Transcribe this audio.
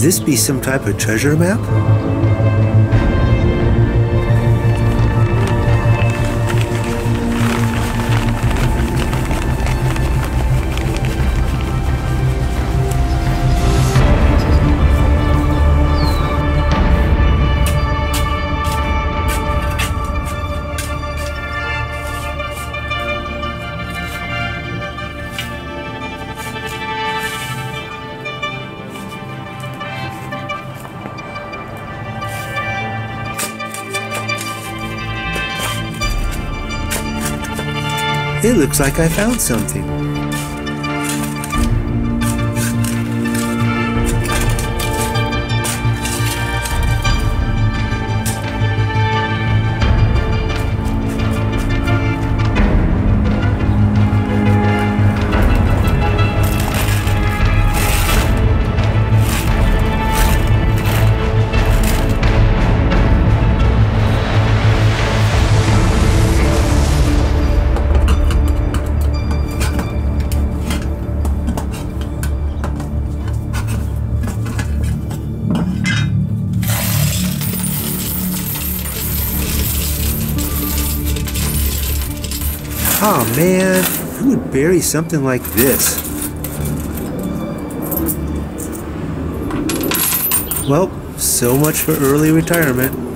this be some type of treasure map? It looks like I found something. Oh man, who would bury something like this? Well, so much for early retirement.